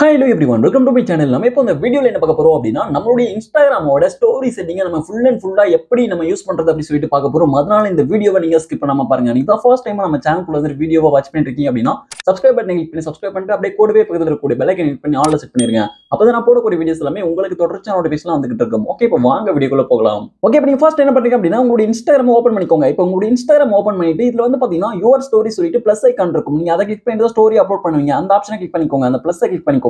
Hello எப்படி one welcome to my channel நம்ம இப்போ இந்த வீடியோவில் என்ன பார்க்க போகிறோம் அப்படின்னா நம்மளுடைய இன்ஸ்டாகிராமோட ஸ்டோரி செட்டிங்கை நம்ம ஃபுல் அண்ட் ஃபுல்லாக எப்படி நம்ம யூஸ் பண்ணுறது அப்படின்னு சொல்லிட்டு பார்க்க போகிறோம் அதனால இந்த வீடியோவை நீங்கள் ஸ்கிப் பண்ணாமல் பாருங்க. நீங்க தான் ஃபர்ஸ்ட் டைம் நம்ம சேனலுக்குள்ள வந்து வீடியோவை வாட்ச் பண்ணிட்டு இருக்கீங்க அப்படின்னா சப்ஸ்கிரைப் பட்டன் கிளிக் பண்ணி சப்ஸ்கிரைப் பண்ணிட்டு அப்படியே கூடவே பக்கத்தில் இருக்கக்கூடிய பெல் கிளிக் பண்ணி ஆல்ல செட் பண்ணிருங்க. அப்போ நான் போடக்கூடிய வீடியோஸ் எல்லாமே உங்களுக்கு தொடர்ச்சியான நோட்டிஃபிகேஷன் வந்துகிட்டு இருக்கும். ஓகே இப்போ வாங்க வீடியோக்குள்ள போகலாம். ஓகே இப்போ நீங்கள் ஃபர்ஸ்ட் என்ன பண்றீங்க அப்படின்னா உங்களுடைய இன்ஸ்டாகிராம் ஓப்பன் பண்ணிக்கோங்க. இப்போ உங்களுடைய இன்ஸ்டாகிராம் ஓப்பன் பண்ணிட்டு இதில் வந்து பார்த்தீங்கன்னா யுவர் ஸ்டோரி சொல்லிட்டு ப்ளஸ் ஐக்கான் இருக்கும். நீங்கள் அதை கிளிக் பண்ணிட்டு ஸ்டோரி அப்லோட் பண்ணுவீங்க. அந்த ஆப்ஷனை கிளிக் பண்ணிக்கோங்க. அந்த ப்ளஸ் கிளிக் பண்ணிக்கோங்க.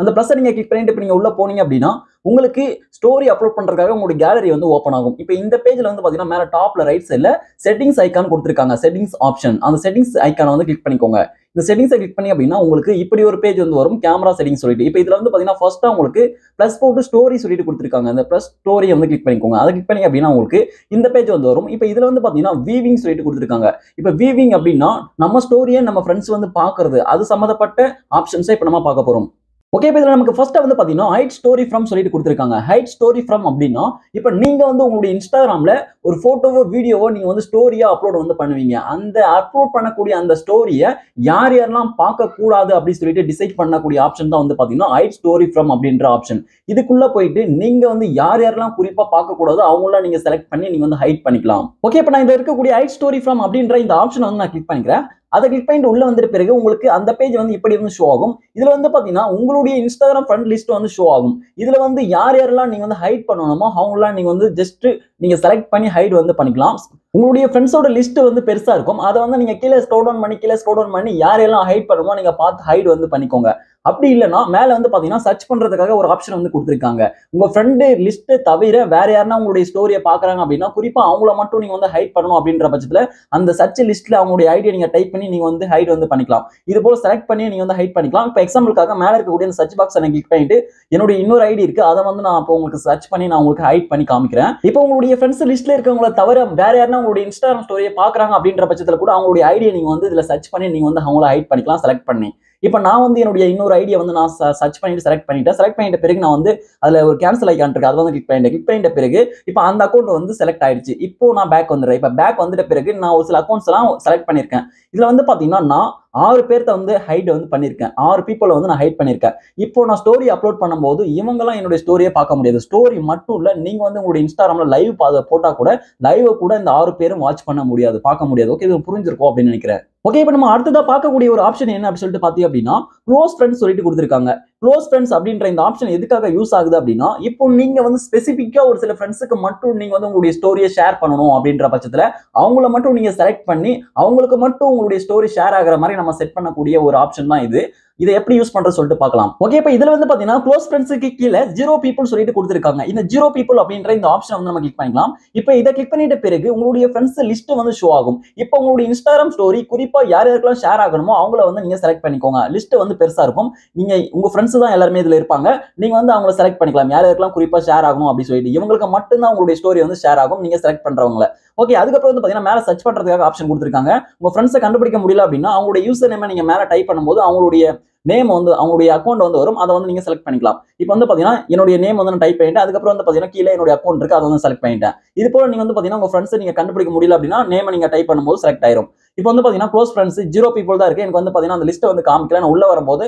அந்த ப்ளஸ் நீங்க கிளிக் பண்ணிட்டு இப்போ நீங்க உள்ள போனீங்க அப்படின்னா உங்களுக்கு ஸ்டோரி அப்லோட் பண்றதுக்காக உங்களுடைய கேலரி வந்து ஓப்பன் ஆகும். இப்போ இந்த பேஜ்ல வந்து பாத்தீங்கன்னா மேல டாப்ல ரைட் சைடுல செட்டிங்ஸ் ஐக்கான் கொடுத்துருக்காங்க. செட்டிங்ஸ் ஆப்ஷன் அந்த செட்டிங்ஸ் ஐக்கானை வந்து கிளிக் பண்ணிக்கோங்க. இந்த செட்டிங்ஸை கிளிக் பண்ணி அப்படின்னா உங்களுக்கு இப்படி ஒரு பேஜ் வந்து வரும் கேமரா செட்டிங் சொல்லிட்டு. இப்போ இதுல வந்து பாத்தீங்கன்னா ஃபர்ஸ்டா உங்களுக்கு ப்ளஸ் போட்டு ஸ்டோரி சொல்லிட்டு கொடுத்துருக்காங்க. அந்த ப்ளஸ் ஸ்டோரி வந்து கிளிக் பண்ணிக்கோங்க. அதை கிளிக் பண்ணி அப்படின்னா உங்களுக்கு இந்த பேஜ் வந்து வரும். இப்போ இதுல வந்து பாத்தீங்கன்னா வீவிங் சொல்லிட்டு கொடுத்துருக்காங்க. இப்போ வீவிங் அப்படின்னா நம்ம ஸ்டோரியை நம்ம ஃப்ரெண்ட்ஸ் வந்து பாக்குறது அது சம்மந்தப்பட்ட ஆப்ஷன்ஸை இப்போ நம்ம பார்க்க போறோம். ஓகே இப்போ இதில் நமக்கு ஃபர்ஸ்ட்டாக வந்து பார்த்தீங்கன்னா ஹைட் ஸ்டோரி ஃப்ரம் சொல்லிட்டு கொடுத்துருக்காங்க. ஹைட் ஸ்டோரி ஃப்ரம் அப்படின்னா இப்போ நீங்கள் வந்து உங்களுடைய இன்ஸ்டாகிராமில் ஒரு ஃபோட்டோவோ வீடியோவோ நீங்கள் வந்து ஸ்டோரியாக அப்லோட் வந்து பண்ணுவீங்க. அந்த அப்லோட் பண்ணக்கூடிய அந்த ஸ்டோரியை யார் யாரெல்லாம் பார்க்கக்கூடாது அப்படின்னு சொல்லிட்டு டிசைட் பண்ணக்கூடிய ஆப்ஷன் தான் வந்து பார்த்தீங்கன்னா ஹைட் ஸ்டோரி ஃப்ரம் அப்படின்ற ஆப்ஷன் இதுக்குள்ளே போயிட்டு நீங்கள் வந்து யார் யாரெல்லாம் குறிப்பாக பார்க்கக்கூடாதோ அவங்களாம் நீங்கள் செலக்ட் பண்ணி நீங்கள் வந்து ஹைட் பண்ணிக்கலாம். ஓகே இப்போ நான் இதில் இருக்கக்கூடிய ஹைட் ஸ்டோரி ஃப்ரம் அப்படின்ற இந்த ஆப்ஷனை வந்து நான் கிளிக் பண்ணிக்கிறேன். அதை கிளிக் பண்ணிட்டு உள்ள வந்த பிறகு உங்களுக்கு அந்த பேஜ் வந்து இப்படி வந்து ஷோ ஆகும். இதுல வந்து பாத்தீங்கன்னா உங்களுடைய இன்ஸ்டாகிராம் ஃப்ரெண்ட் லிஸ்ட் வந்து ஷோ ஆகும். இதுல வந்து யார் யாரெல்லாம் நீங்க வந்து ஹைட் பண்ணணுமோ அவங்களாம் நீங்க வந்து ஜஸ்ட் நீங்க செலக்ட் பண்ணி ஹைட் வந்து பண்ணிக்கலாம். உங்களுடைய ஃப்ரெண்ட்ஸோட லிஸ்ட் வந்து பெருசா இருக்கும். அதை வந்து நீங்க கீழே ஸ்க்ரோல் டவுன் பண்ணி கீழே ஸ்க்ரோல் டவுன் பண்ணி யாரெல்லாம் ஹைட் பண்ணுமோ நீங்க பார்த்து ஹைட் வந்து பண்ணிக்கோங்க. அப்படி இல்லைன்னா மேலே வந்து பார்த்தீங்கன்னா சர்ச் பண்றதுக்காக ஒரு ஆப்ஷன் வந்து கொடுத்துருக்காங்க. உங்க ஃப்ரெண்டு லிஸ்ட்டு தவிர வேற யாருன்னா உங்களுடைய ஸ்டோரியை பாக்குறாங்க அப்படின்னா குறிப்பாக அவங்கள மட்டும் நீங்க வந்து ஹைட் பண்ணணும் அப்படின்ற பட்சத்தில் அந்த சர்ச் லிஸ்ட்ல அவங்களுடைய ஐடியா நீங்கள் டைப் பண்ணி நீங்க வந்து ஹைட் வந்து பண்ணிக்கலாம். இது போல செலக்ட் பண்ணி நீங்கள் வந்து ஹைட் பண்ணிக்கலாம். இப்போ எக்ஸாம்பிளுக்காக மேலே இருக்கக்கூடிய அந்த சர்ச் பாக்ஸ் கிளிக் பண்ணிட்டு என்னுடைய இன்னொரு ஐடி இருக்கு. அதை வந்து நான் இப்போ உங்களுக்கு சர்ச் பண்ணி நான் உங்களுக்கு ஹைட் பண்ணி காமிக்கிறேன். இப்போ உங்களுடைய ஃப்ரெண்ட்ஸ் லிஸ்ட்ல இருக்கவங்கள தவிர வேறு யாருன்னா உங்களுடைய இன்ஸ்டாகிராம் ஸ்டோரியை பார்க்குறாங்க அப்படின்ற பட்சத்தில் கூட அவங்களுடைய ஐடியா நீங்கள் வந்து இதில் சர்ச் பண்ணி நீங்கள் வந்து அவங்கள ஹைட் பண்ணிக்கலாம் செலக்ட் பண்ணி. இப்போ நான் வந்து என்னுடைய இன்னொரு ஐடியா வந்து நான் சர்ச் பண்ணிட்டு செலக்ட் பண்ணிட்டேன். செலக்ட் பண்ணிட்ட பிறகு நான் வந்து அதில் ஒரு கேன்சல் ஐக்கான் இருக்கு. அதை வந்து கிளிக் பண்ணிட்டேன். கிளிக் பண்ணிட்ட பிறகு இப்போ அந்த அக்கௌண்ட் வந்து செலக்ட் ஆயிடுச்சு. இப்போ நான் பேக் வந்துடுறேன். இப்போ பேக் வந்துட்ட பிறகு நான் ஒரு சில அக்கௌண்ட்ஸ்லாம் செலக்ட் பண்ணியிருக்கேன். இதில் வந்து பார்த்தீங்கன்னா நான் ஆறு பேர்த்த வந்து ஹைட் வந்து பண்ணியிருக்கேன் ஆறு பீப்புளை வந்து நான் ஹைட் பண்ணியிருக்கேன் இப்போ நான் ஸ்டோரி அப்லோட் பண்ணும்போது இவங்கெல்லாம் என்னுடைய ஸ்டோரியை பார்க்க முடியாது. ஸ்டோரி மட்டும் இல்லை நீங்க வந்து உங்களுடைய இன்ஸ்டாகிராம்ல லைவ் போட்டா கூட லைவ் கூட இந்த ஆறு பேரும் வாட்ச் பண்ண முடியாது பார்க்க முடியாது. ஓகே இது புரிஞ்சிருக்கும் அப்படின்னு நினைக்கிறேன். ஓகே இப்போ நம்ம அடுத்ததா பார்க்கக்கூடிய ஒரு ஆப்ஷன் என்ன அப்படின்னு சொல்லிட்டு பார்த்தீங்க அப்படின்னா க்ளோஸ் ஃப்ரெண்ட்ஸ் சொல்லிட்டு கொடுத்துருக்காங்க. க்ளோஸ் ஃப்ரெண்ட்ஸ் அப்படின்ற இந்த ஆப்ஷன் எதுக்காக யூஸ் ஆகுது அப்படின்னா இப்போ நீங்க வந்து ஸ்பெசிஃபிக்கா ஒரு சில ஃப்ரெண்ட்ஸுக்கு மட்டும் நீங்க வந்து உங்களுடைய ஸ்டோரியை ஷேர் பண்ணணும் அப்படின்ற பட்சத்துல அவங்கள மட்டும் நீங்க செலக்ட் பண்ணி அவங்களுக்கு மட்டும் உங்களுடைய ஸ்டோரி ஷேர் ஆகிற மாதிரி நம்ம செட் பண்ணக்கூடிய ஒரு ஆப்ஷன் தான் இது. இதை எப்படி யூஸ் பண்றது சொல்லிட்டு பார்க்கலாம். ஓகே இப்போ இதுல வந்து பாத்தீங்கன்னா க்ளோஸ் ஃப்ரெண்ட்ஸுக்கு கீழே ஜீரோ பீப்புள் சொல்லிட்டு கொடுத்துருக்காங்க. இந்த ஜீரோ பீப்புள் அப்படின்ற இந்த ஆப்ஷன் வந்து நம்ம கிளிக் பண்ணிக்கலாம். இப்போ இதை கிளிக் பண்ணிட்ட பிறகு உங்களுடைய ஃப்ரெண்ட்ஸ் லிஸ்ட் வந்து ஷோ ஆகும். இப்போ உங்களுடைய இன்ஸ்டாகிராம் ஸ்டோரி குறிப்பா யார் யாருக்கெல்லாம் ஷேர் ஆகணுமோ அவங்கள வந்து நீங்க செலக்ட் பண்ணிக்கோங்க. லிஸ்ட் வந்து பெருசா இருக்கும். நீங்க உங்க ஃப்ரெண்ட்ஸ் தான் எல்லாருமே இதுல இருப்பாங்க. நீங்க வந்து அவங்கள செலக்ட் பண்ணிக்கலாம். யார் யாருக்கெல்லாம் குறிப்பா ஷேர் ஆகணும் அப்படின்னு சொல்லிட்டு. இவங்களுக்கு மட்டும்தான் உங்களுடைய ஸ்டோரி வந்து ஷேர் ஆகும். நீங்க செலக்ட் பண்றவங்கள. ஓகே அதுக்கப்புறம் வந்து பாத்தீங்கன்னா மேல சர்ச் பண்றதுக்காக ஆப்ஷன் கொடுத்துருக்காங்க. உங்க ஃப்ரெண்ட்ஸை கண்டுபிடிக்க முடியல அப்படின்னா அவங்களுடைய யூசர் நேம் நீங்கள் மேலே டைப் பண்ணும்போது அவங்களுடைய நேம் வந்து அவங்களுடைய அக்கௌண்ட் வந்து வரும். அதை வந்து நீங்க செலக்ட் பண்ணிக்கலாம். இப்போ வந்து பார்த்தீங்கன்னா என்னுடைய நேம் வந்து நான் டைப் பண்ணிட்டேன். அதுக்கப்புறம் வந்து பார்த்தீங்கன்னா கீழே என்னுடைய அக்கௌண்ட் இருக்குது அதை வந்து செலக்ட் பண்ணிட்டேன். இது போல நீங்க வந்து பார்த்தீங்கன்னா உங்க ஃப்ரெண்ட்ஸ் நீங்கள் கண்டுபிடிக்க முடியல அப்படின்னா நேம் நீங்கள் டைப் பண்ணும்போது செலக்ட் ஆயிரும். இப்போ வந்து பார்த்தீங்கன்னா க்ளோஸ் ஃப்ரெண்ட்ஸ் ஜீரோ பீப்புள் தான் இருக்குது எனக்கு வந்து பாத்தீங்கன்னா அந்த லிஸ்ட்டை வந்து காமிக்கல. நான் உள்ள வரும்போது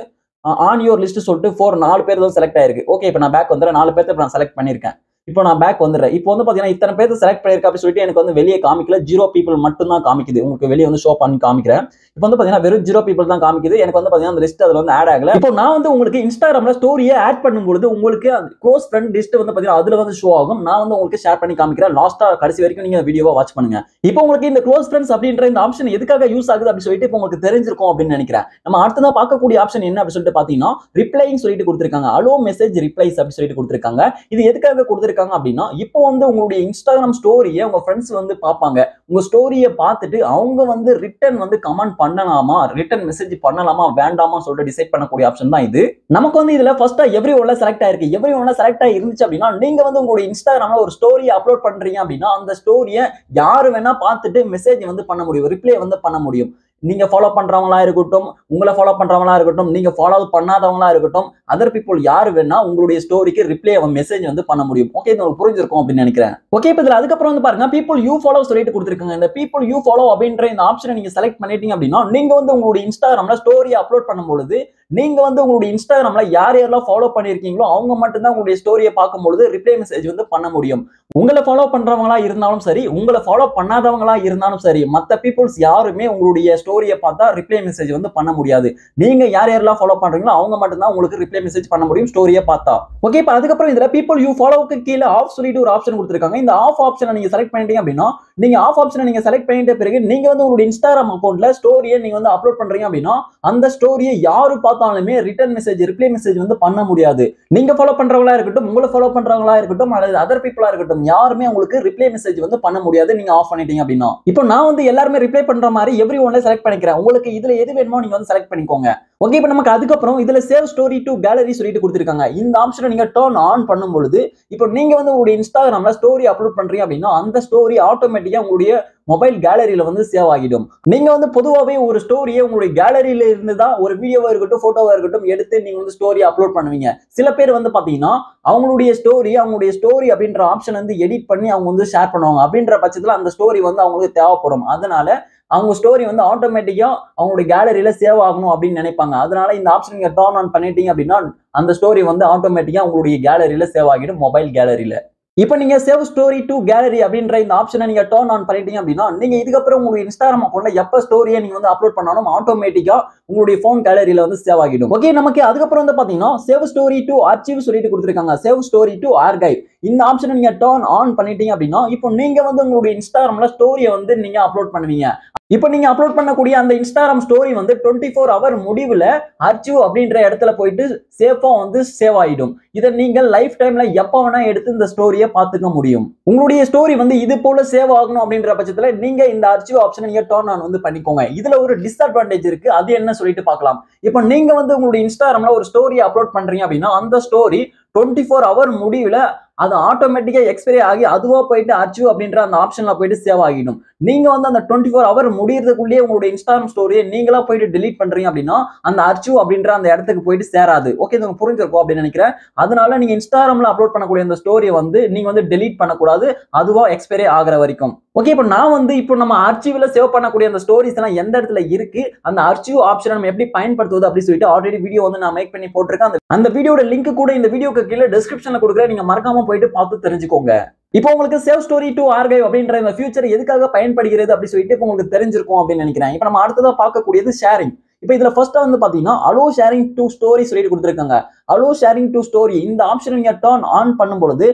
ஆன் யோர் லிஸ்ட் சொல்லிட்டு ஃபோர் நாலு பேர் தான் செலக்ட் ஆயிருக்கு. ஓகே இப்போ நான் பேக் வந்துடுறேன். நாலு பேர்த்த இப்போ நான் செலக்ட் பண்ணியிருக்கேன். இப்போ நான் பேக் வந்துடுறேன். இப்போ வந்து பாத்தீங்கன்னா இத்தனை பேர் செலக்ட் பண்ணிருக்க அப்படின்னு சொல்லிட்டு எனக்கு வந்து வெளியே காமிக்கல. ஜீரோ பீப்புள் மட்டும் தான் காமிக்குது. உங்களுக்கு வெளியே வந்து ஷோ பண்ணி காமிக்கிறேன். இப்போ வந்து பாத்தீங்கன்னா வெறும் ஜீரோ பீப்புள் தான் காமிக்குது. எனக்கு வந்து பாத்தீங்கன்னா அந்த லிஸ்ட் அதுல வந்து ஆட் ஆகல. இப்போ நான் வந்து உங்களுக்கு இன்ஸ்டாகிராம்ல ஸ்டோரியை ஆட் பண்ணும்பொழுது உங்களுக்கு க்ளோஸ் ஃப்ரெண்ட் லிஸ்ட் வந்து பார்த்தீங்கன்னா அதுல வந்து ஷோ ஆகும். நான் வந்து உங்களுக்கு ஷேர் பண்ணி காமிக்கிறேன். லாஸ்ட்டாக கடைசி வரைக்கும் நீங்க வீடியோவா வாட்ச் பண்ணுங்க. இப்போ உங்களுக்கு இந்த க்ளோஸ் ஃப்ரெண்ட்ஸ் அப்படின்ற இந்த ஆப்ஷன் எதுக்காக யூஸ் ஆகுது அப்படின்னு சொல்லிட்டு இப்போ உங்களுக்கு தெரிஞ்சிருக்கும் அப்படின்னு நினைக்கிறேன். நம்ம அடுத்ததா பார்க்கக்கூடிய ஆப்ஷன் என்ன அப்படின்னு சொல்லிட்டு பாத்தீங்கன்னா ரிப்ளைன்னு சொல்லிட்டு கொடுத்துருக்காங்க. அலோ மெசேஜ் ரிப்ளைஸ் அப்படின்னு சொல்லிட்டு கொடுத்துருக்காங்க. இது எதுக்காக கொடுத்துருக்காங்க? அப்படின்னா இப்போ வந்து உங்களுடைய இன்ஸ்டாகிராம் ஸ்டோரியை உங்க ஃப்ரெண்ட்ஸ் வந்து பார்ப்பாங்க. உங்க ஸ்டோரியை பார்த்துட்டு அவங்க வந்து ரிட்டர்ன் வந்து கமெண்ட் பண்ணலாமா? ரிட்டர்ன் மெசேஜ் பண்ணலாமா? வேண்டாமா சொல்லிட்டு டிசைட் பண்ணக்கூடிய ஆப்ஷன் தான் இது. நமக்கு வந்து இதுல ஃபர்ஸ்டா எவ்ரி ஒன்ல செலக்ட் ஆயிருக்கு. எவ்ரி ஒன்ல செலக்ட் ஆகி இருந்துச்சு அப்படின்னா நீங்க வந்து உங்களுடைய இன்ஸ்டாகிராம்ல ஒரு ஸ்டோரியை அப்லோட் பண்றீங்க அப்படின்னா அந்த ஸ்டோரியை யாரு வேணா பார்த்துட்டு மெசேஜ் வந்து பண்ண முடியும். ரிப்ளை வந்து பண்ண முடியும். நீங்க ஃபாலோ பண்றவங்களா இருக்கட்டும் உங்களை ஃபாலோ பண்றவங்களா இருக்கட்டும் நீங்க ஃபாலோ பண்ணாதவங்களா இருக்கட்டும் அதர் பீப்புள் யாரு வேணா உங்களுடைய ஸ்டோரிக்கு ரிப்ளை மெசேஜ் வந்து பண்ண முடியும். ஓகே இது உங்களுக்கு புரிஞ்சிருக்கும் அப்படின்னு நினைக்கிறேன். ஓகே இப்போ இதுல அதுக்கப்புறம் வந்து பாருங்க பீப்புள் யூ ஃபாலோ சொல்லிட்டு கொடுத்துருக்காங்க. இந்த பீப்புள் யூ ஃபாலோ அப்படின்ற இந்த ஆப்ஷனை நீங்க செலக்ட் பண்ணிட்டீங்க அப்படின்னா நீங்க வந்து உங்களுடைய இன்ஸ்டாகிராம்ல ஸ்டோரி அப்லோட் பண்ணும்பொழுது நீங்க வந்து உங்களுடைய இன்ஸ்டாகிராம்ல யார் யாரெல்லாம் ஃபாலோ பண்ணியிருக்கீங்களோ அவங்க மட்டும்தான் உங்களுடைய ஸ்டோரியை பார்க்கும்பொழுது ரிப்ளை மெசேஜ் வந்து பண்ண முடியும். உங்களை ஃபாலோ பண்றவங்களா இருந்தாலும் சரி உங்களை ஃபாலோ பண்ணாதவங்களா இருந்தாலும் சரி மற்ற பீப்புள்ஸ் யாருமே உங்களுடைய ஸ்டோரியை பார்த்தா ரிப்ளை மெசேஜ் வந்து பண்ண முடியாது. நீங்க யார் யாரெல்லாம் ஃபாலோ பண்றீங்களோ அவங்க மட்டும்தான் உங்களுக்கு ரிப்ளை மெசேஜ் பண்ண முடியும் ஸ்டோரியை பார்த்தா. ஓகே இப்போ அதுக்கப்புறம் இதுல பீப்புள் யூ ஃபாலோவுக்கு கீழே ஆஃப் சொல்லிட்டு ஒரு ஆப்ஷன் கொடுத்துருக்காங்க. இந்த ஆஃப் ஆப்ஷனை நீங்க செலக்ட் பண்ணிட்டீங்க அப்படின்னா நீங்க ஆஃப் ஆப்ஷனை நீங்க செலக்ட் பண்ணிட்ட பிறகு நீங்க வந்து உங்களுடைய இன்ஸ்டாகிராம் அக்கௌண்ட்ல ஸ்டோரியை நீங்க வந்து அப்லோட் பண்றீங்க அப்படின்னா அந்த ஸ்டோரியை யாரு பார்த்தாலுமே ரிட்டர்ன் மெசேஜ் ரிப்ளை மெசேஜ் வந்து பண்ண முடியாது. நீங்க ஃபாலோ பண்றவங்களா இருக்கட்டும் உங்களை ஃபாலோ பண்றவங்களா இருக்கட்டும் அல்லது அதர் பீப்புளா இருக்கட்டும் யாருமே உங்களுக்கு ரிப்ளை மெசேஜ் வந்து பண்ண முடியாது நீங்க ஆஃப் பண்ணிட்டீங்க அப்படின்னா. இப்போ நான் வந்து எல்லாருமே ரிப்ளை பண்ற மாதிரி எவ்ரி ஒன்ல செலக்ட் பண்ணிக்கிறேன். உங்களுக்கு இதுல எது வேணுமோ நீங்க வந்து செலக்ட் பண்ணிக்கோங்க. ஓகே இப்போ நமக்கு அதுக்கப்புறம் இதில் சேவ் ஸ்டோரி டு கேலரி சொல்லிட்டு கொடுத்துருக்காங்க. இந்த ஆப்ஷனை நீங்கள் டர்ன் ஆன் பண்ணும் பொழுது இப்போ நீங்கள் வந்து உங்களுடைய இன்ஸ்டாகிராமில் ஸ்டோரி அப்லோட் பண்ணுறீங்க அப்படின்னா அந்த ஸ்டோரி ஆட்டோமேட்டிக்காக உங்களுடைய மொபைல் கேலரியில் வந்து சேவ் ஆகிடும். நீங்கள் வந்து பொதுவாகவே ஒரு ஸ்டோரியை உங்களுடைய கேலரியில இருந்து தான் ஒரு வீடியோவாக இருக்கட்டும் ஃபோட்டோவாக இருக்கட்டும் எடுத்து நீங்கள் வந்து ஸ்டோரி அப்லோட் பண்ணுவீங்க. சில பேர் வந்து பார்த்தீங்கன்னா அவங்களுடைய ஸ்டோரி அவங்களுடைய ஸ்டோரி அப்படின்ற ஆப்ஷன் வந்து எடிட் பண்ணி அவங்க வந்து ஷேர் பண்ணுவாங்க. அப்படின்ற பட்சத்தில் அந்த ஸ்டோரி வந்து அவங்களுக்கு தேவைப்படும். அதனால அவங்க ஸ்டோரி வந்து ஆட்டோமேட்டிக்காக அவங்களுடைய கேலரியில சேவ் ஆகணும் அப்படின்னு நினைப்பாங்க. அதனால இந்த ஆப்ஷன் நீங்கள் டர்ன் ஆன் பண்ணிட்டீங்க அப்படின்னா அந்த ஸ்டோரி வந்து ஆட்டோமேட்டிக்கா உங்களுடைய கேலரியில சேவ் ஆகிடும் மொபைல் கேலரியில இப்போ நீங்க சேவ் ஸ்டோரி டு கேலரி அப்படின்ற இந்த ஆப்ஷனை நீங்கள் டர்ன் ஆன் பண்ணிட்டீங்க அப்படின்னா நீங்க இதுக்கப்புறம் உங்களுடைய இன்ஸ்டாகிராம் அக்கௌண்ட்ல எப்போ ஸ்டோரியை நீங்க வந்து அப்லோட் பண்ணாலும் ஆட்டோமேட்டிக்காக உங்களுடைய ஃபோன் கேலரியில் வந்து சேவ் ஆகிடும். ஓகே நமக்கு அதுக்கப்புறம் வந்து பார்த்தீங்கன்னா சேவ் ஸ்டோரி டு ஆர்ச்சிவ் சொல்லிட்டு கொடுத்துருக்காங்க. சேவ் ஸ்டோரி டு ஆர்கைவ் இந்த ஆப்ஷனை நீங்கள் டர்ன் ஆன் பண்ணிட்டீங்க அப்படின்னா இப்போ நீங்க வந்து உங்களுடைய இன்ஸ்டாகிராம்ல ஸ்டோரியை வந்து நீங்க அப்லோட் பண்ணுவீங்க. இப்போ நீங்க அப்லோட் பண்ணக்கூடிய அந்த இன்ஸ்டாகிராம் ஸ்டோரி வந்து டுவெண்ட்டி ஃபோர் ஹவர் முடிவில் அர்ச்சிவ் அப்படின்ற இடத்துல போயிட்டு சேஃபா வந்து சேவ் ஆகிடும் இதை நீங்கள் லைஃப் டைம்ல எப்போ வேணா எடுத்து இந்த ஸ்டோரியை பார்த்துக்க முடியும். உங்களுடைய ஸ்டோரி வந்து இது போல சேவ் ஆகணும் அப்படின்ற பட்சத்தில் நீங்க இந்த அர்ச்சிவ் ஆப்ஷனை நீங்க டர்ன் ஆன் வந்து பண்ணிக்கோங்க. இதுல ஒரு டிஸ்அட்வான்டேஜ் இருக்கு. அது என்ன சொல்லிட்டு பார்க்கலாம். இப்போ நீங்க வந்து உங்களுடைய இன்ஸ்டாகிராம்ல ஒரு ஸ்டோரி அப்லோட் பண்றீங்க அப்படின்னா அந்த ஸ்டோரி டுவெண்ட்டி ஃபோர் ஹவர் முடிவில் அது ஆட்டோமேட்டிக்காக எக்ஸ்பைரி ஆகி அதுவாக போயிட்டு அச்சீவ் அப்படின்ற அந்த ஆப்ஷனில் போயிட்டு சேவ் ஆகிடும். நீங்கள் வந்து அந்த டுவெண்ட்டி ஃபோர் ஹவர் முடியறதுக்குள்ளேயே உங்களுடைய இன்ஸ்டாகிராம் ஸ்டோரியை நீங்களா போயிட்டு டிலீட் பண்ணுறீங்க அப்படின்னா அந்த அச்சீவ் அப்படின்ற அந்த இடத்துக்கு போயிட்டு சேராது. ஓகே இது உங்களுக்கு புரிஞ்சிருக்கும் அப்படின்னு நினைக்கிறேன். அதனால நீங்கள் இன்ஸ்டாகிராம்ல அப்லோட் பண்ணக்கூடிய அந்த ஸ்டோரியை வந்து நீங்கள் வந்து டெலீட் பண்ணக்கூடாது. அதுவாக எக்ஸ்பைரி ஆகிற வரைக்கும். ஓகே இப்போ நான் வந்து இப்போ நம்ம அர்ச்சிவில் சேவ் பண்ணக்கூடிய அந்த ஸ்டோரிஸ் எல்லாம் எந்த இடத்துல இருக்கு அந்த அர்ச்சிவ் ஆப்ஷனை நம்ம எப்படி பயன்படுத்துவது அப்படின்னு சொல்லிட்டு ஆல்ரெடி வீடியோ வந்து நான் மேக் பண்ணி போட்டிருக்கேன். அந்த அந்த வீடியோட லிங்க் கூட இந்த வீடியோக்கு கீழே டிஸ்கிரிப்ஷனில் கொடுக்குறேன். நீங்கள் மறக்காம போயிட்டு பார்த்து தெரிஞ்சுக்கோங்க. இப்போ உங்களுக்கு சேவ் ஸ்டோரி டு ஆர்கைவ் அப்படின்ற இந்த ஃபியூச்சர் எதுக்காக பயன்படுகிறது அப்படின்னு சொல்லிட்டு இப்போ உங்களுக்கு தெரிஞ்சிருக்கும் அப்படின்னு நினைக்கிறேன். இப்போ நம்ம அடுத்ததா பார்க்கக்கூடியது ஷேரிங் இப்போ இதில் ஃபர்ஸ்ட்டாக வந்து பார்த்தீங்கன்னா அலோ ஷேரிங் டூ ஸ்டோரி சொல்லிட்டு கொடுத்துருக்காங்க. அலோ ஷேரிங் டூ ஸ்டோரி இந்த ஆப்ஷன் நீங்கள் டர்ன் ஆன் பண்ணும் பொழுது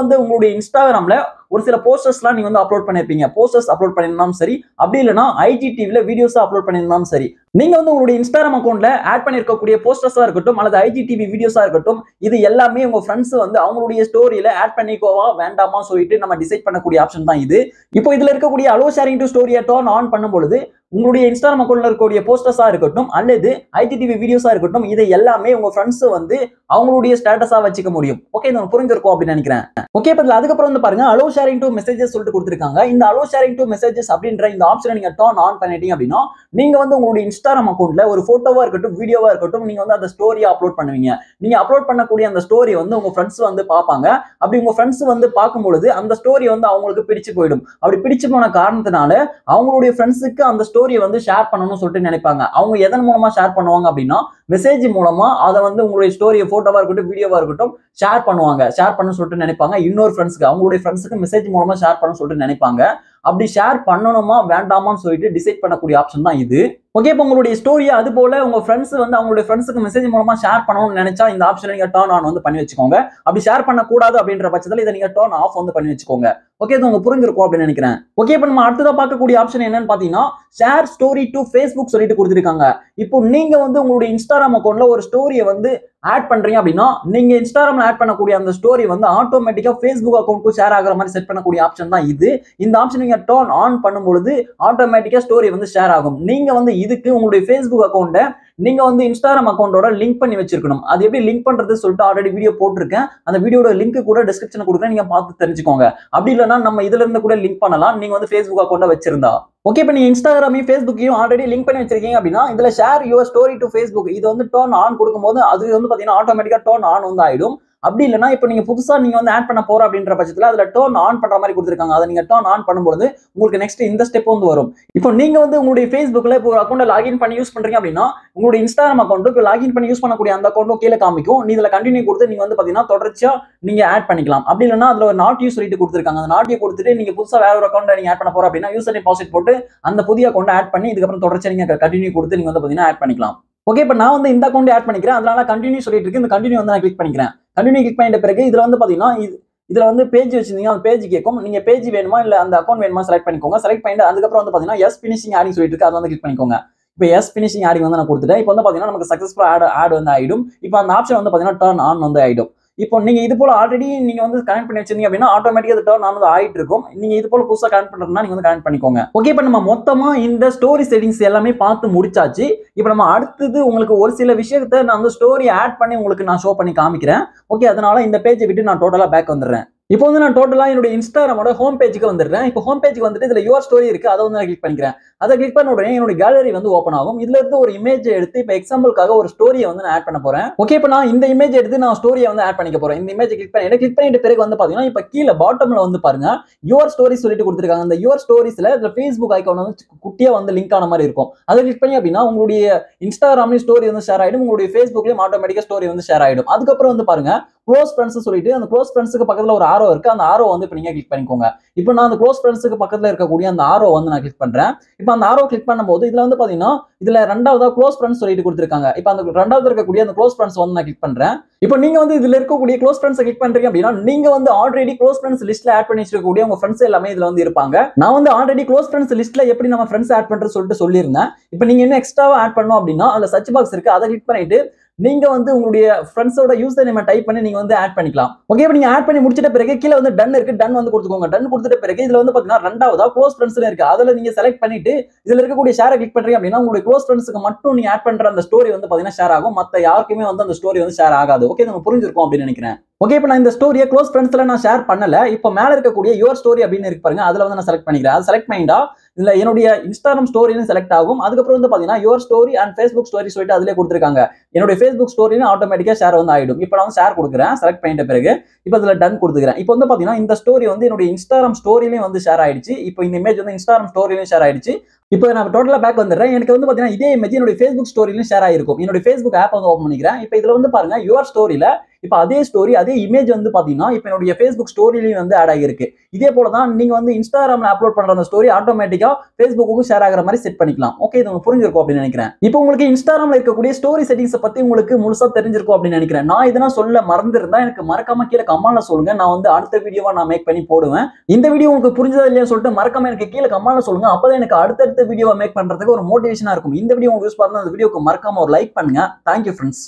வந்து உங்களுடைய இன்ஸ்டாகிராமில் ஒரு சில போஸ்டர்ஸ்லாம் நீங்கள் வந்து அப்லோட் பண்ணியிருப்பீங்க போஸ்டர்ஸ் அப்லோட் பண்ணியிருந்தாலும் சரி அப்படி இல்லைன்னா ஐஜி டிவியில் வீடியோஸாக அப்லோட் பண்ணியிருந்தாலும் சரி. நீங்கள் வந்து உங்களுடைய இன்ஸ்டாகிராம் அக்கௌண்ட்டில் ஆட் பண்ணிருக்கக்கூடிய போஸ்டர்ஸாக இருக்கட்டும் அல்லது ஐஜி டிவி வீடியோஸாக இருக்கட்டும் இது எல்லாமே உங்கள் ஃப்ரெண்ட்ஸ் வந்து அவங்களுடைய ஸ்டோரியில் ஆட் பண்ணிக்கோவா வேண்டாமா சொல்லிட்டு நம்ம டிசைட் பண்ணக்கூடிய ஆப்ஷன் தான் இது. இப்போ இதில் இருக்கக்கூடிய அலோ ஷேரிங் டு ஸ்டோரியை டர்ன் ஆன் பண்ணும் பொழுது உங்களுடைய இன்ஸ்டாகிராம் அக்கௌண்ட்ல இருக்கக்கூடிய போஸ்டர்ஸா இருக்கட்டும் அல்லது ஐடிடிவி வீடியோஸா இருக்கட்டும் இதை எல்லாமே உங்க ஃப்ரெண்ட்ஸ் வந்து அவங்களுடைய ஸ்டேட்டஸா வச்சுக்க முடியும். ஓகே இது புரிஞ்சிருக்கும் அப்படின்னு நினைக்கிறேன். ஓகே இப்போ அதுக்கப்புறம் வந்து பாருங்க அலோ ஷேரிங் டு மெசேஜஸ் சொல்லிட்டு கொடுத்துருக்காங்க. இந்த அலோ ஷேரிங் டு மெசேஜஸ் அப்படின்ற இந்த ஆப்ஷனை நீங்க டர்ன் ஆன் பண்ணிட்டீங்க அப்படின்னா நீங்க வந்து உங்களுடைய இன்ஸ்டாகிராம் அக்கௌண்ட்ல ஒரு போட்டோவா இருக்கட்டும் வீடியோவா இருக்கட்டும் நீங்க வந்து அந்த ஸ்டோரியை அப்லோட் பண்ணுவீங்க. நீங்க அப்லோட் பண்ணக்கூடிய அந்த ஸ்டோரி வந்து உங்க ஃப்ரெண்ட்ஸ் வந்து பார்ப்பாங்க. அப்படி உங்க ஃப்ரெண்ட்ஸ் வந்து பார்க்கும்பொழுது அந்த ஸ்டோரி வந்து அவங்களுக்கு பிடிச்சு போயிடும். அப்படி பிடிச்சு போன காரணத்தினால அவங்களுடைய ஃப்ரெண்ட்ஸுக்கு அந்த ஸ்டோரியை வந்து ஷேர் பண்ணணும்னு சொல்லிட்டு நினைப்பாங்க. அவங்க எதன் மூலமா ஷேர் பண்ணுவாங்க அப்படின்னா மெசேஜ் மூலமா அதை வந்து உங்களுடைய ஸ்டோரியை ஃபோட்டோவாக இருக்கட்டும் வீடியோவா இருக்கட்டும் ஷேர் பண்ணுவாங்க. ஷேர் பண்ண சொல்லிட்டு நினைப்பாங்க. இன்னொரு ஃப்ரெண்ட்ஸ்க்கு அவங்களுடைய ஃப்ரெண்ட்ஸுக்கு மெசேஜ் மூலமா ஷேர் பண்ண சொல்லிட்டு நினைப்பாங்க. அப்படி ஷேர் பண்ணணுமா வேண்டாமான்னு சொல்லிட்டு டிசைட் பண்ணக்கூடிய ஆப்ஷன் தான் இது. ஓகே இப்போ உங்களுடைய ஸ்டோரியை அது போல உங்க ஃப்ரெண்ட்ஸ் வந்து அவங்களுடைய ஃப்ரெண்ட்ஸுக்கு மெசேஜ் மூலமா ஷேர் பண்ணணும்னு நினைச்சா இந்த ஆப்ஷனை நீங்க டர்ன் ஆன் வந்து பண்ணி வச்சுக்கோங்க. அப்படி ஷேர் பண்ணக்கூடாது அப்படின்ற பட்சத்தில் இதை நீங்க டர்ன் ஆஃப் வந்து பண்ணி வச்சுக்கோங்க. ஓகே இது உங்கள் புரிஞ்சிருக்கும் அப்படின்னு நினைக்கிறேன். ஓகே இப்போ நம்ம அடுத்ததாக பார்க்கக்கூடிய ஆப்ஷன் என்னன்னு பாத்தீங்கன்னா ஷேர் ஸ்டோரி டு ஃபேஸ்புக் சொல்லிட்டு கொடுத்துருக்காங்க. இப்போ நீங்க வந்து உங்களுடைய இன்ஸ்டா இன்ஸ்டாகிராம் அக்கௌண்ட்ல ஒரு ஸ்டோரியை வந்து ஆட் பண்றீங்க அப்படின்னா நீங்க இன்ஸ்டாகிராம்ல ஆட் பண்ணக்கூடிய அந்த ஸ்டோரி வந்து ஆட்டோமேட்டிக்கா ஃபேஸ்புக் அக்கௌண்ட்க்கு ஷேர் ஆகிற மாதிரி செட் பண்ணக்கூடிய ஆப்ஷன் தான் இது. இந்த ஆப்ஷன் நீங்க டர்ன் ஆன் பண்ணும்பொழுது ஆட்டோமேட்டிக்கா ஸ்டோரி வந்து ஷேர் ஆகும். நீங்க வந்து இதுக்கு உங்களுடைய ஃபேஸ்புக் அக்கௌண்ட்டை நீங்க வந்து இன்ஸ்டாகிராம் அக்கௌண்டோட லிங்க் பண்ணி வச்சிருக்கணும். அது எப்படி லிங்க் பண்றது சொல்லிட்டு ஆல்ரெடி வீடியோ போட்டிருக்கேன். அந்த வீடியோட லிங்க் கூட டிஸ்கிரிப்ஷன் கொடுக்குறேன். நீங்க பார்த்து தெரிஞ்சுக்கோங்க. அப்படி இல்லைன்னா நம்ம இதுல இருந்து கூட லிங்க் பண்ணலாம். நீங்க வந்து ஃபேஸ்புக் அக்கௌண்ட்டை வச்சிருந்தா. ஓகே இப்போ நீங்கள் இன்ஸ்டாகிராமையும் ஃபேஸ்புக்கையும் ஆல்ரெடி லிங்க் பண்ணி வச்சிருக்கீங்க அப்படின்னா இதுல share your story to Facebook இது வந்து டோன் ஆன் கொடுக்கும்போது அது வந்து பாத்தீங்கன்னா ஆட்டோமேட்டிக்கா டோன் ஆன் வந்து ஆயிடும். அப்படி இல்லைன்னா இப்போ நீங்க புதுசா நீங்க வந்து ஆட் பண்ண போற அப்படின்ற பட்சத்துல அதுல டர்ன் ஆன் பண்ற மாதிரி கொடுத்துருக்காங்க. அதை நீங்க டர்ன் ஆன் பண்ணும்போது உங்களுக்கு நெக்ஸ்ட் இந்த ஸ்டெப் வந்து வரும். இப்போ நீங்க வந்து உங்களுடைய ஃபேஸ்புக்கில் இப்போ ஒரு அக்கௌண்ட்டை லாகின் பண்ணி யூஸ் பண்ணுறீங்க அப்படின்னா உங்களுடைய இன்ஸ்டாகிராம் அக்கௌண்ட்டுக்கு லாகின் பண்ணி யூஸ் பண்ணக்கூடிய அந்த அக்கௌண்ட்டும் கீழே காமிக்கும். நீ இதுல கண்டினியூ கொடுத்து நீங்க வந்து பாத்தீங்கன்னா தொடர்ச்சியா நீங்க ஆட் பண்ணிக்கலாம். அப்படி இல்லைன்னா அதுல ஒரு நாட் யூஸ் சொல்லிட்டு கொடுத்துருக்காங்க. அந்த நாட்டியை கொடுத்துட்டு நீங்க புதுசா வேற ஒரு அக்கௌண்ட்டை நீங்க ஆட் பண்ண போற அப்படின்னா யூசர் டெபாசிட் போட்டு அந்த புதிய அக்கௌண்ட்டை ஆட் பண்ணி இதுக்கப்புறம் தொடர்ச்சியாக நீங்க கண்டினியூ கொடுத்து நீங்க வந்து பாத்தீங்கன்னா ஆட் பண்ணிக்கலாம். ஓகே இப்போ நான் வந்து இந்த அக்கௌண்ட் ஆட் பண்ணிக்கிறேன். அதனால கண்டினியூ சொல்லிட்டு இருக்கு இந்த கண்டினியூ வந்து நான் கிளிக் பண்ணிக்கிறேன். கண்டினியூ கிளிக் பண்ணிட்ட பிறகு இதுல வந்து பாத்தீங்கன்னா இது இதுல வந்து பேஜ் வச்சிருந்தீங்க அந்த பேஜ் கேட்கும் நீங்க பேஜ் வேணுமா இல்ல அந்த அக்கௌண்ட் வேணுமா செலக்ட் பண்ணிக்கோங்க. செலக்ட் பண்ணிட்டு அதுக்கப்புறம் வந்து பாத்தீங்கன்னா எஸ் பினிஷிங் ஆடிங் சொல்லிட்டு இருக்கு. அதை வந்து கிளிக் பண்ணிக்கோங்க. இப்போ எஸ் பினிஷிங் ஆடிங் வந்து நான் கொடுத்துட்டேன். இப்போ வந்து பாத்தீங்கன்னா நமக்கு சக்ஸஸ்ஃபுல் ஆட் ஆட் வந்து ஆயிடும். இப்போ அந்த ஆப்ஷன் வந்து பாத்தீங்கன்னா டர்ன் ஆன் வந்து ஆயிடும். இப்போ நீங்க இது போல ஆல்ரெடி நீங்க வந்து கனெக்ட் பண்ணி வச்சிருந்தீங்க அப்படின்னா ஆட்டோமேட்டிக்கா அது டர்ன் ஆனது ஆயிட்டு இருக்கும் நீங்க இது போல புதுசாக கனெக்ட் பண்றதுனா நீங்க வந்து கனெக்ட் பண்ணிக்கோங்க. ஓகே இப்போ நம்ம மொத்தமா இந்த ஸ்டோரி செட்டிங்ஸ் எல்லாமே பார்த்து முடிச்சாச்சு. இப்போ நம்ம அடுத்தது உங்களுக்கு ஒரு சில விஷயத்த நான் வந்து ஸ்டோரி ஆட் பண்ணி உங்களுக்கு நான் ஷோ பண்ணி காமிக்கிறேன். ஓகே அதனால இந்த பேஜை விட்டு நான் டோட்டலாக பேக் வந்துடுறேன். இப்போ வந்து நான் டோட்டலாக என்னுடைய இன்ஸ்டாகிராமோட ஹோம் பேஜுக்கு வந்துடுறேன். இப்போ ஹோம் பேஜுக்கு வந்துட்டு இதில் யுவர் ஸ்டோரி இருக்குது அதை வந்து நான் கிளிக் பண்ணிக்கிறேன். அதை கிளிக் பண்ண உடனே என்னோட கேலரி வந்து ஓப்பன் ஆகும். இதுல இருந்து ஒரு இமேஜ் எடுத்து இப்போ எக்ஸாம்பிளுக்காக ஒரு ஸ்டோரியை வந்து நான் ஆட் பண்ண போறேன். ஓகே இப்போ நான் இந்த இமேஜ் எடுத்து நான் ஸ்டோரியை வந்து ஆட் பண்ணிக்க போறேன். இந்த இமேஜ் கிளிக் பண்ணி கிளிக் பண்ணிட்டு பிறகு வந்து பாத்தீங்கன்னா இப்போ கீழே பாட்டம்ல வந்து பாருங்க யுவர் ஸ்டோரி சொல்லிட்டு கொடுத்துருக்காங்க. அந்த யுவர் ஸ்டோரிஸ்ல இதில் ஃபேஸ்புக் ஐக்கான் வந்து குட்டியா வந்து லிங்க் ஆன மாதிரி இருக்கும். அதை கிளிக் பண்ணி அப்படின்னா உங்களுடைய இன்ஸ்டாகிராம்லயும் ஸ்டோரி வந்து ஷேர் ஆயிடும். உங்களுடைய ஃபேஸ்புக்லயும் ஆட்டோமேட்டிக்கா ஸ்டோரி வந்து ஷேர் ஆயிடும். அதுக்கப்புறம் வந்து பாருங்க க்ளோஸ் ஃப்ரெண்ட்ஸ் சொல்லிட்டு அந்த க்ளோஸ் ஃப்ரெண்ட்ஸுக்கு பக்கத்துல ஒரு ஆரோ இருக்கு. அந்த ஆரோ வந்து இப்போ நீங்கள் கிளிக் பண்ணிக்கோங்க. இப்போ நான் அந்த க்ளோஸ் ஃப்ரெண்ட்ஸுக்கு பக்கத்துல இருக்கக்கூடிய அந்த ஆரோ வந்து நான் கிளிக் பண்றேன். இப்போ அந்த ஆரோ கிளிக் பண்ணும்போது இதில் வந்து பார்த்தீங்கன்னா இதுல ரெண்டாவதாக க்ளோஸ் ஃப்ரெண்ட்ஸ் சொல்லிட்டு கொடுத்துருக்காங்க. இப்போ அந்த ரெண்டாவது இருக்கக்கூடிய அந்த க்ளோஸ் ஃப்ரெண்ட்ஸ் வந்து நான் கிளிக் பண்றேன். இப்போ நீங்க வந்து இதுல இருக்கக்கூடிய க்ளோஸ் ஃப்ரெண்ட்ஸ் கிளிக் பண்றீங்க அப்படின்னா நீங்க வந்து ஆல்ரெடி க்ளோஸ் ஃப்ரெண்ட்ஸ் லிஸ்ட்ல ஆட் பண்ணி வச்சிருக்கக்கூடிய உங்க ஃப்ரெண்ட்ஸ் எல்லாமே இதுல வந்து இருப்பாங்க. நான் வந்து ஆல்ரெடி க்ளோஸ் ஃப்ரெண்ட்ஸ் லிஸ்ட்ல எப்படி நம்ம ஃப்ரெண்ட்ஸ் ஆட் பண்றது சொல்லிட்டு சொல்லியிருந்தேன். இப்போ நீங்க இன்னும் எக்ஸ்ட்ராவா ஆட் பண்ணோம் அப்படின்னா அதுல சர்ச் பாக்ஸ் இருக்கு. அதை கிளிக் பண்ணிட்டு நீங்க வந்து உங்களுடைய ஃப்ரெண்ட்ஸோட யூசர் நேம் டைப் பண்ணி நீங்க வந்து ஆட் பண்ணிக்கலாம். ஓகே இப்போ நீங்க ஆட் பண்ணி முடிச்சிட்ட பிறகு கீழே வந்து டன் இருக்கு டன் வந்து கொடுத்துக்கோங்க. டன் கொடுத்துட்ட பிறகு இதுல வந்து பாத்தீங்கன்னா ரெண்டாவதா க்ளோஸ் ஃப்ரெண்ட்ஸ் இருக்கு. அதுல நீங்க செலக்ட் பண்ணிட்டு இதுல இருக்கக்கூடிய ஷேரை கிளிக் பண்றீங்க அப்படின்னா உங்களுடைய க்ளோஸ் ஃப்ரெண்ட்ஸ்க்கு மட்டும் நீங்க ஆட் பண்ற அந்த ஸ்டோரி வந்து பாத்தீங்கன்னா ஷேர் ஆகும். மத்த யாருக்குமே வந்து அந்த ஸ்டோரி வந்து ஷேர் ஆகாது. ஓகே நம்ம புரிஞ்சிருக்கோம் அப்படின்னு நினைக்கிறேன். ஓகே இப்போ நான் இந்த ஸ்டோரியை க்ளோஸ் ஃப்ரெண்ட்ஸ்ல நான் ஷேர் பண்ணல. இப்போ மேல இருக்கக்கூடிய யுவர் ஸ்டோரி அப்படின்னு இருக்கு பாருங்க. அதுல வந்து நான் செலக்ட் பண்ணிக்கிறேன். அது செலக்ட் பண்ணிட்டா இதுல என்னுடைய இன்ஸ்டாகிராம் ஸ்டோரின்னு செலக்ட் ஆகும். அதுக்கப்புறம் வந்து பாத்தீங்கன்னா your story and Facebook story சொல்லிட்டு அதிலே கொடுத்துருக்காங்க. என்னுடைய ஃபேஸ்புக் ஸ்டோரின்னு ஆட்டோமேட்டிக்கா ஷேர் வந்து ஆயிடும். இப்போ நான் ஷேர் கொடுக்குறேன். செலக்ட் பண்ணிட்ட பிறகு இப்போ இதுல டன் கொடுத்துக்கிறேன். இப்போ வந்து பாத்தீங்கன்னா இந்த ஸ்டோரி வந்து என்னுடைய இன்ஸ்டாகிராம் ஸ்டோரிலையும் வந்து ஷேர் ஆயிடுச்சு. இப்போ இந்த இமேஜ் வந்து இன்ஸ்டாகிராம் ஸ்டோரிலையும் ஷேர் ஆயிடுச்சு. இப்போ நான் டோட்டலா பேக் வந்துடுறேன். எனக்கு வந்து பாத்தீங்கன்னா இதே இமேஜ் என்னுடைய ஃபேஸ்புக் ஸ்டோரிலையும் ஷேர் ஆயிருக்கும். என்னுடைய ஃபேஸ்புக் ஆப் வந்து ஓப்பன் பண்ணிக்கிறேன். இப்போ இதுல வந்து பாருங்க யுவர் ஸ்டோரியில இப்போ அதே ஸ்டோரி அதே இமேஜ் வந்து பார்த்தீங்கன்னா இப்போ என்னுடைய ஃபேஸ்புக் ஸ்டோரிலையும் வந்து ஆட் ஆகிருக்கு இதே போல தான் நீங்கள் வந்து இன்ஸ்டாகிராமில் அப்லோட் பண்ணுற அந்த ஸ்டோரி ஆட்டோமேட்டிக்காக ஃபேஸ்புக்கும் ஷேர் ஆகிற மாதிரி செட் பண்ணிக்கலாம். ஓகே இது உங்களுக்கு புரிஞ்சிருக்கும் அப்படின்னு நினைக்கிறேன். இப்போ உங்களுக்கு இன்ஸ்டாகிராம்ல இருக்கக்கூடிய ஸ்டோரி செட்டிங்ஸை பற்றி உங்களுக்கு முழுசாக தெரிஞ்சிருக்கும் அப்படின்னு நினைக்கிறேன். நான் இதெல்லாம் சொல்ல மறந்துருந்தா எனக்கு மறக்காம கீழே கமெண்ட்ல சொல்லுங்க. நான் வந்து அடுத்த வீடியோவாக நான் மேக் பண்ணி போடுவேன். இந்த வீடியோ உங்களுக்கு புரிஞ்சதா இல்லையான்னு சொல்லிட்டு மறக்காம எனக்கு கீழே கமெண்ட்ல சொல்லுங்க. அப்பதான் எனக்கு அடுத்தடுத்த வீடியோவை மேக் பண்ணுறதுக்கு ஒரு மோட்டிவேஷனாக இருக்கும். இந்த வீடியோ உங்களுக்கு யூஸ் பண்ணா அந்த வீடியோக்கு மறக்காம ஒரு லைக் பண்ணுங்க. Thank you friends